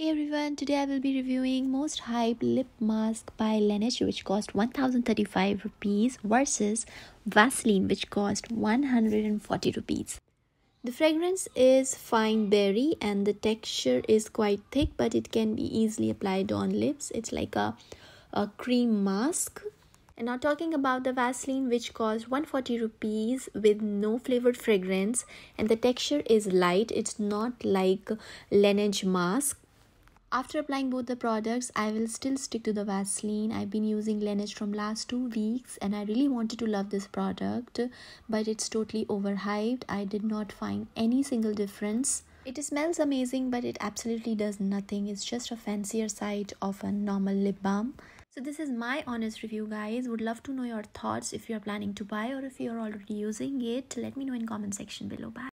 Hey everyone, today I will be reviewing most hype lip mask by Laneige which cost 1035 rupees versus Vaseline which cost 140 rupees. The fragrance is fine berry and the texture is quite thick but it can be easily applied on lips. It's like a, a cream mask. And now talking about the Vaseline which cost 140 rupees with no flavored fragrance and the texture is light. It's not like Laneige mask after applying both the products, I will still stick to the Vaseline. I've been using Laneige from last two weeks and I really wanted to love this product, but it's totally overhyped. I did not find any single difference. It smells amazing, but it absolutely does nothing. It's just a fancier side of a normal lip balm. So this is my honest review guys. Would love to know your thoughts if you're planning to buy or if you're already using it. Let me know in comment section below. Bye.